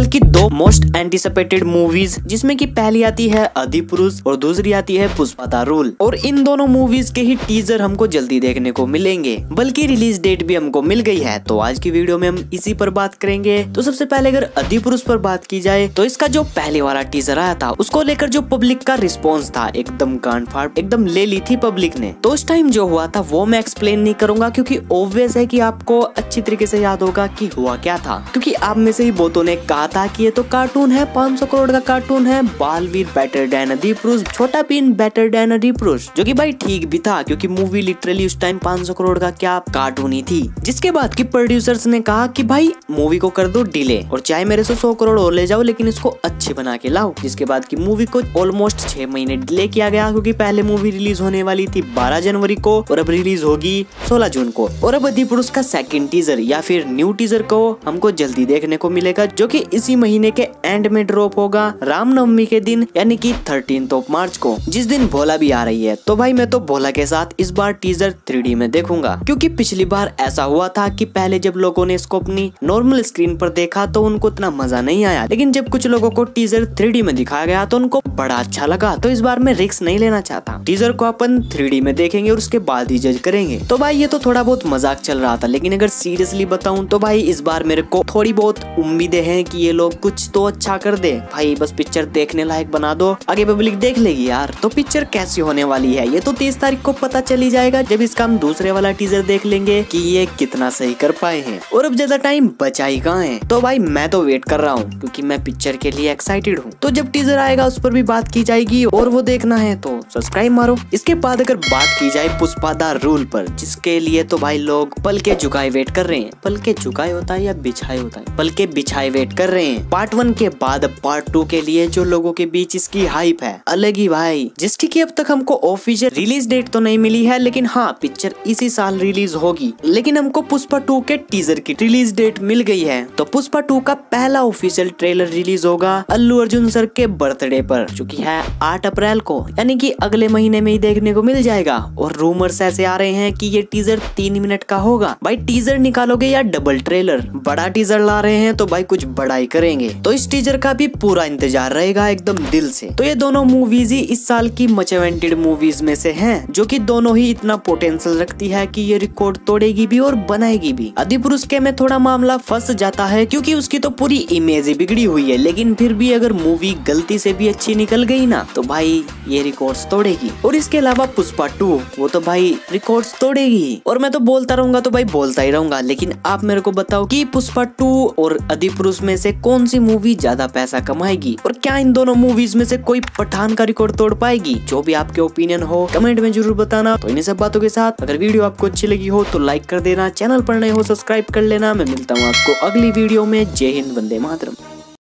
साल की दो मोस्ट एंटिसिपेटेड मूवीज़ जिसमें कि पहली आती है अधि पुरुष और दूसरी आती है पुष्पा द रूल। और इन दोनों मूवीज़ के ही टीजर हमको जल्दी देखने को मिलेंगे। बल्कि रिलीज़ डेट भी हमको मिल गई है तो आज की वीडियो में हम इसी पर बात करेंगे। तो सबसे पहले अगर अधि पुरुष पर बात की जाए तो इसका जो पहले वाला टीजर आया था, उसको लेकर जो पब्लिक का रिस्पॉन्स था, एकदम फाड़, एकदम ले ली थी पब्लिक ने। तो उस टाइम जो हुआ था, वो मैं एक्सप्लेन नहीं करूँगा, क्योंकि ऑब्वियस है कि आपको अच्छी तरीके से याद होगा कि हुआ क्या था। क्योंकि आप में से ही बहुतों ने कहा था कि ये तो कार्टून है 500 करोड़ का कार्टून है। बालवीर बेटर डैन पुरुष छोटा पिन बेटर डैन पुरुष जो कि भाई ठीक भी था, क्योंकि मूवी लिटरली उस टाइम 500 करोड़ का क्या कार्टून ही थी। जिसके बाद की प्रोड्यूसर्स ने कहा कि भाई मूवी को कर दो डिले और चाहे मेरे से सौ करोड़ और ले जाओ, लेकिन इसको अच्छे बना के लाओ। जिसके बाद की मूवी को ऑलमोस्ट छह महीने डिले किया गया, क्योंकि पहले मूवी रिलीज़ होने वाली थी बारह जनवरी को, और अब रिलीज़ होगी सोलह जून को। और अब अधि पुरुष का सेकेंड टीजर या फिर न्यू टीजर को हमको जल्दी देखने को मिलेगा, जो कि इसी महीने के एंड में ड्रॉप होगा रामनवमी के दिन, यानी कि थर्टीन ऑफ़ मार्च को। जिस दिन भोला भी आ रही है तो भाई मैं तो भोला के साथ इस बार टीजर थ्री में देखूँगा। क्योंकि पिछली बार ऐसा हुआ था कि पहले जब लोगों ने इसको अपनी नॉर्मल स्क्रीन पर देखा तो उनको इतना मज़ा नहीं आया। लेकिन जब कुछ लोगों को टीजर थ्री में दिखाया गया तो उनको बड़ा अच्छा लगा। तो इस बार मैं रिक्स नहीं लेना चाहता। टीजर को अपन थ्री में देखेंगे और उसके बाद ही जज करेंगे। तो भाई ये तो थोड़ा बहुत मज़ाक चल रहा था, लेकिन अगर सीरियसली बताऊँ तो भाई इस बार मेरे को थोड़ी बहुत उम्मीदें हैं कि ये लोग कुछ तो अच्छा कर दे। भाई, बस पिक्चर देखने लायक बना दो। आगे पब्लिक देख लेगी यार। तो पिक्चर कैसी होने वाली है? ये तो तीस तारीख को पता चली जाएगा, जब इसका हम दूसरे वाला टीजर देख लेंगे कि ये कितना सही कर पाए हैं। और अब ज़्यादा टाइम बचा ही कहाँ है? तो भाई, मैं तो वेट कर रहा हूँ, क्योंकि मैं पिक्चर के लिए एक्साइटेड हूँ। तो जब टीजर आएगा, उस पर भी बात की जाएगी, और वो देखना है तो सब्सक्राइब मारो। इसके बाद अगर बात की जाए पुष्पा द रूल पर, जिसके लिए तो भाई लोग पल के झुकाए वेट कर रहे हैं। पल के झुकाए होता है या बिछाए होता है? पल के बिछाए वेट कर रहे हैं। पार्ट वन के बाद पार्ट टू के लिए जो लोगों के बीच इसकी हाइप है, अलग ही भाई। जिसकी की अब तक हमको ऑफिशियल रिलीज़ डेट तो नहीं मिली है, लेकिन हाँ पिक्चर इसी साल रिलीज़ होगी। लेकिन हमको पुष्पा टू के टीजर की रिलीज़ डेट मिल गई है। तो पुष्पा टू का पहला ऑफिशियल ट्रेलर रिलीज़ होगा अल्लू अर्जुन सर के बर्थडे पर, जो है आठ अप्रैल को। यानी कि अगले महीने में ही देखने को मिल जाएगा। और रूमर्स ऐसे आ रहे हैं कि ये टीजर तीन मिनट का होगा। भाई टीजर निकालोगे या डबल ट्रेलर बड़ा टीजर ला रहे हैं तो भाई कुछ बड़ा ही करेंगे। तो इस टीजर का भी पूरा इंतज़ार रहेगा एकदम दिल से। तो ये दोनों मूवीज़ ही इस साल की मचेवेंटेड मूवीज़ में से हैं, जो कि दोनों ही इतना पोटेंशियल रखती है कि ये रिकॉर्ड तोड़ेगी भी और बनाएगी भी। अधि पुरुष के में थोड़ा मामला फंस जाता है, क्योंकि उसकी तो पूरी इमेज ही बिगड़ी हुई है, लेकिन फिर भी अगर मूवी गलती से भी अच्छी निकल गई ना तो भाई ये रिकॉर्ड तोड़ेगी। और इसके अलावा पुष्पा टू, वो तो भाई रिकॉर्ड तोड़ेगी और मैं तो बोलता रहूँगा तो भाई बोलता ही रहूँगा, लेकिन आप मेरे को बताओ कि पुष्पा टू और अधि पुरुष में से कौन सी मूवी ज़्यादा पैसा कमाएगी और क्या इन दोनों मूवीज़ में से कोई पठान का रिकॉर्ड तोड़ पाएगी? जो भी आपके ओपिनियन हो कमेंट में ज़रूर बताना। तो इन सब बातों के साथ, अगर वीडियो आपको अच्छी लगी हो तो लाइक कर देना। चैनल पर नए हो सब्सक्राइब कर लेना। मैं मिलता हूँ आपको अगली वीडियो में। जय हिंद, वंदे मातरम।